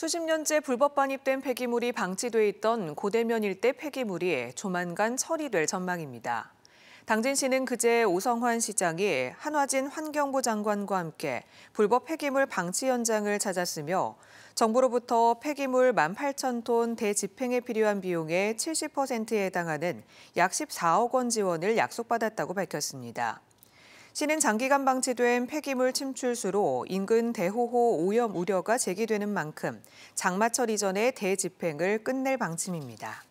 수십 년째 불법 반입된 폐기물이 방치돼 있던 고대면 일대 폐기물이 조만간 처리될 전망입니다. 당진시는 그제 오성환 시장이 한화진 환경부 장관과 함께 불법 폐기물 방치 현장을 찾았으며 정부로부터 폐기물 18,000톤 대집행에 필요한 비용의 70%에 해당하는 약 14억 원 지원을 약속받았다고 밝혔습니다. 시는 장기간 방치된 폐기물 침출수로 인근 대호호 오염 우려가 제기되는 만큼 장마철 이전에 대집행을 끝낼 방침입니다.